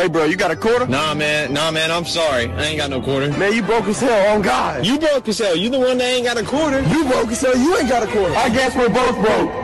Hey, bro, you got a quarter? Nah, man. Nah, man. I'm sorry. I ain't got no quarter. Man, you broke as hell on God. You broke as hell. You the one that ain't got a quarter. You broke as hell. You ain't got a quarter. I guess we're both broke.